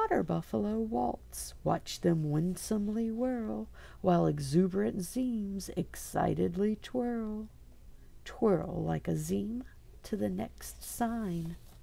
Water buffalo waltz, watch them winsomely whirl, While exuberant Zims excitedly twirl. Twirl like a Zim to the next sign.